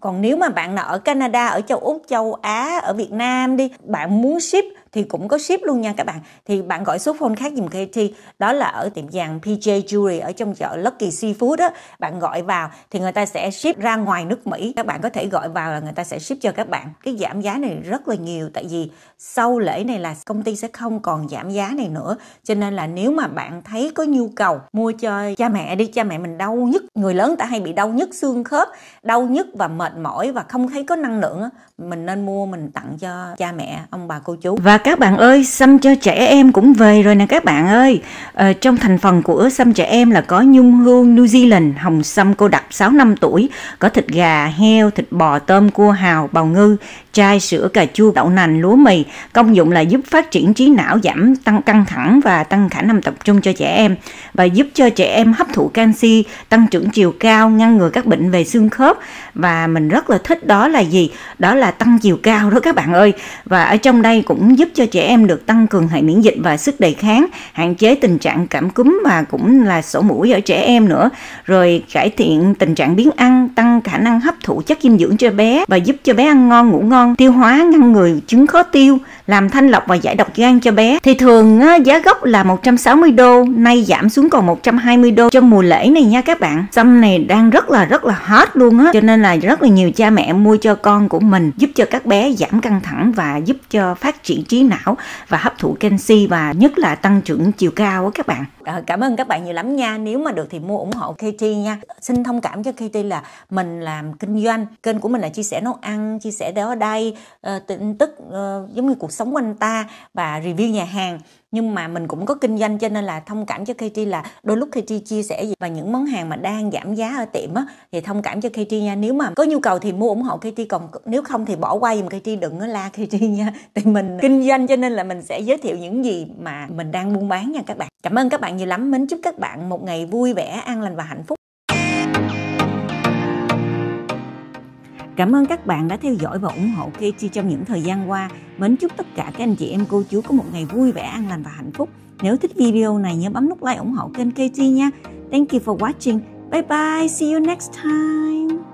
Còn nếu mà bạn nào ở Canada, ở châu Úc, châu Á, ở Việt Nam đi, bạn muốn ship thì cũng có ship luôn nha các bạn. Thì bạn gọi số phone khác dùm KT, đó là ở tiệm vàng PJ Jewelry ở trong chợ Lucky Seafood đó, bạn gọi vào thì người ta sẽ ship ra ngoài nước Mỹ. Các bạn có thể gọi vào là người ta sẽ ship cho các bạn. Cái giảm giá này rất là nhiều tại vì sau lễ này là công ty sẽ không còn giảm giá này nữa. Cho nên là nếu mà bạn thấy có nhu cầu mua cho cha mẹ đi, cha mẹ mình đau nhất, người lớn ta hay bị đau nhất xương khớp, đau nhất và mệt mỏi và không thấy có năng lượng mình nên mua mình tặng cho cha mẹ ông bà cô chú và các bạn ơi xăm cho trẻ em cũng về rồi nè các bạn ơi. À, trong thành phần của xăm trẻ em là có nhung hương New Zealand hồng xăm cô đặc 6 năm tuổi có thịt gà heo thịt bò tôm cua hào bào ngư chai sữa cà chua đậu nành lúa mì. Công dụng là giúp phát triển trí não giảm tăng căng thẳng và tăng khả năng tập trung cho trẻ em. Và giúp cho trẻ em hấp thụ canxi tăng trưởng chiều cao ngăn ngừa các bệnh về xương khớp. Và mình rất là thích đó là gì? Đó là tăng chiều cao đó các bạn ơi. Và ở trong đây cũng giúp cho trẻ em được tăng cường hệ miễn dịch và sức đề kháng, hạn chế tình trạng cảm cúm và cũng là sổ mũi ở trẻ em nữa. Rồi cải thiện tình trạng biến ăn, tăng khả năng hấp thụ chất dinh dưỡng cho bé và giúp cho bé ăn ngon, ngủ ngon, tiêu hóa, ngăn ngừa chứng khó tiêu làm thanh lọc và giải độc gan cho bé. Thì thường á, giá gốc là 160 đô nay giảm xuống còn 120 đô trong mùa lễ này nha các bạn. Sâm này đang rất là rất là hot luôn á cho nên là rất là nhiều cha mẹ mua cho con của mình giúp cho các bé giảm căng thẳng và giúp cho phát triển trí não và hấp thụ canxi và nhất là tăng trưởng chiều cao á các bạn. À, cảm ơn các bạn nhiều lắm nha. Nếu mà được thì mua ủng hộ KT nha. Xin thông cảm cho KT là mình làm kinh doanh kênh của mình là chia sẻ nấu ăn chia sẻ đó đây uh, tin tức uh, giống như cuộc sống quanh ta và review nhà hàng. Nhưng mà mình cũng có kinh doanh cho nên là thông cảm cho KT là đôi lúc KT chia sẻ gì và những món hàng mà đang giảm giá ở tiệm á, thì thông cảm cho KT nha. Nếu mà có nhu cầu thì mua ủng hộ KT còn nếu không thì bỏ qua giùm KT đừng có la KT nha. Thì mình kinh doanh cho nên là mình sẽ giới thiệu những gì mà mình đang buôn bán nha các bạn. Cảm ơn các bạn nhiều lắm. Mến chúc các bạn một ngày vui vẻ, an lành và hạnh phúc. Cảm ơn các bạn đã theo dõi và ủng hộ Katie trong những thời gian qua. Mến chúc tất cả các anh chị em cô chú có một ngày vui vẻ, an lành và hạnh phúc. Nếu thích video này nhớ bấm nút like ủng hộ kênh Katie nha. Thank you for watching. Bye bye. See you next time.